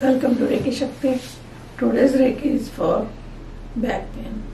Welcome to Reiki Shakti. Today's Reiki is for back pain.